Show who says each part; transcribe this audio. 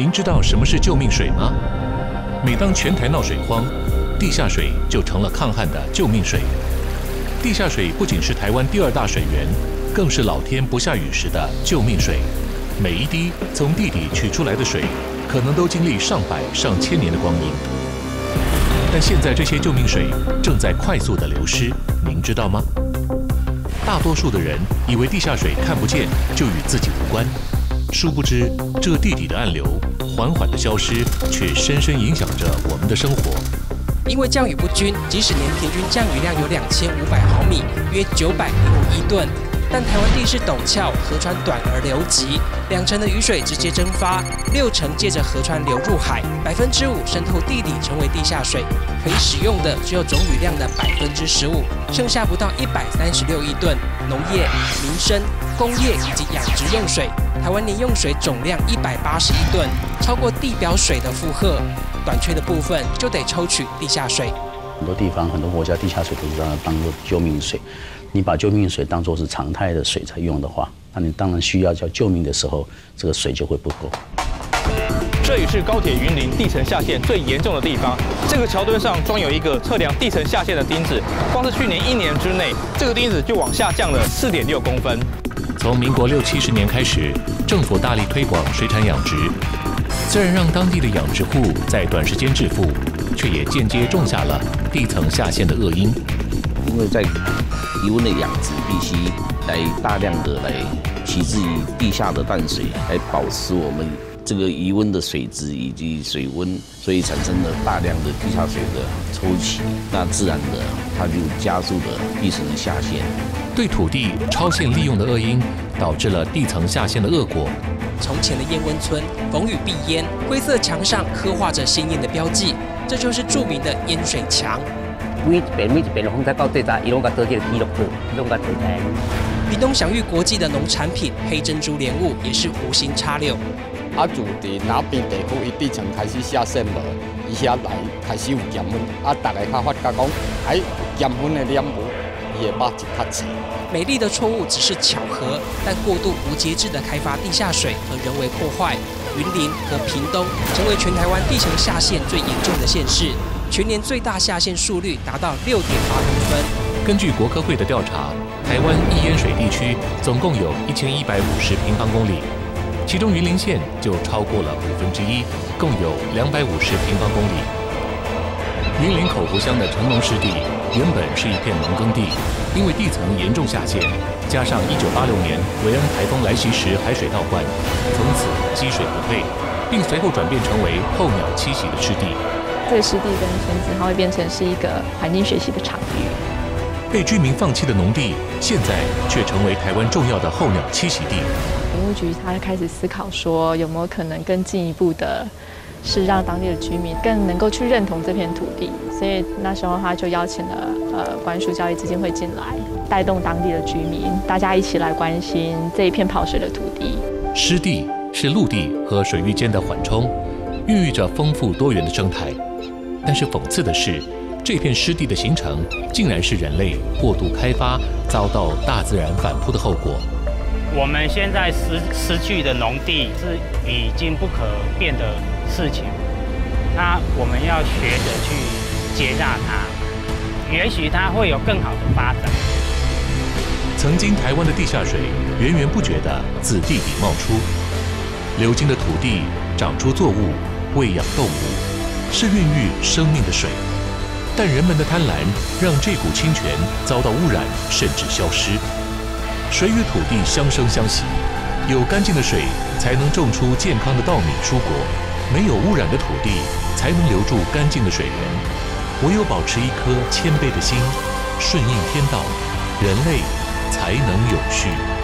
Speaker 1: 您知道什么是救命水吗？每当全台闹水荒，地下水就成了抗旱的救命水。地下水不仅是台湾第二大水源，更是老天不下雨时的救命水。每一滴从地底取出来的水，可能都经历上百上千年的光阴。但现在这些救命水正在快速的流失，您知道吗？大多数的人以为地下水看不见就与自己无关，殊不知这地底的暗流缓缓的消失，却深深影响着我们的生活。
Speaker 2: 因为降雨不均，即使年平均降雨量有两千五百毫米，约九百零五亿吨。但台湾地势陡峭，河川短而流急，两成的雨水直接蒸发，六成借着河川流入海，百分之五渗透地底成为地下水，可以使用的只有总雨量的百分之十五，剩下不到一百三十六亿吨。农业、民生、工业以及养殖用水，台湾年用水总量一百八十亿吨，超过地表水的负荷，短缺的部分就得抽取地下水。
Speaker 3: 很多地方、很多国家地下水都是让它当做救命水。你把救命水当做是常态的水在用的话，那你当然需要叫救命的时候，这个水就会不够。
Speaker 4: 这里是高铁云林地层下陷最严重的地方，这个桥墩上装有一个测量地层下陷的钉子，光是去年一年之内，这个钉子就往下降了四点六公分。
Speaker 1: 从民国六七十年开始，政府大力推广水产养殖，虽然让当地的养殖户在短时间致富，却也间接种下了地层下陷的恶因。
Speaker 5: 因为在低温的养殖必须来大量的来取自于地下的淡水，来保持我们这个余温的水质以及水温，所以产生了大量的地下水的抽取，那自然的它就加速了地层的下陷。
Speaker 1: 对土地超限利用的恶因，导致了地层下陷的恶果。
Speaker 2: 从前的燕温村，逢雨必淹，灰色墙上刻画着鲜艳的标记，这就是著名的淹水墙。
Speaker 6: 每一边每一边的风灾到最早，伊拢甲做这个记录册，伊拢甲做起来。
Speaker 2: 屏东享誉国际的农产品黑珍珠莲雾也是无心插柳。
Speaker 7: 啊，就伫那边地区，伊地层开始下陷无，伊遐来开始有盐分，啊，大家较发觉讲，哎，盐分的莲雾，伊的肉质较脆。
Speaker 2: 美丽的错误只是巧合，但过度无节制的开发地下水和人为破坏，云林和屏东成为全台湾地层下陷最严重的县市。全年最大下陷数率达到六点八公分。
Speaker 1: 根据国科会的调查，台湾易淹水地区总共有一千一百五十平方公里，其中云林县就超过了五分之一，共有两百五十平方公里。云林口湖乡的成龙湿地原本是一片农耕地，因为地层严重下陷，加上一九八六年维恩台风来袭时海水倒灌，从此积水不退，并随后转变成为候鸟栖息的湿地。
Speaker 8: 这个湿地跟村子，它会变成是一个环境学习的场域。
Speaker 1: 被居民放弃的农地，现在却成为台湾重要的候鸟栖息地。
Speaker 8: 林务局他开始思考说，有没有可能更进一步的，是让当地的居民更能够去认同这片土地。所以那时候他就邀请了呃关署交易基金会进来，带动当地的居民，大家一起来关心这一片跑水的土地。
Speaker 1: 湿地是陆地和水域间的缓冲，孕育着丰富多元的生态。但是讽刺的是，这片湿地的形成，竟然是人类过度开发遭到大自然反扑的后果。
Speaker 9: 我们现在失失去的农地是已经不可变的事情，那我们要学着去接纳它，也许它会有更好的发展。
Speaker 1: 曾经台湾的地下水源源不绝地自地底冒出，流经的土地长出作物，喂养动物。是孕育生命的水，但人们的贪婪让这股清泉遭到污染，甚至消失。水与土地相生相息，有干净的水才能种出健康的稻米蔬果，没有污染的土地才能留住干净的水源。唯有保持一颗谦卑的心，顺应天道，人类才能永续。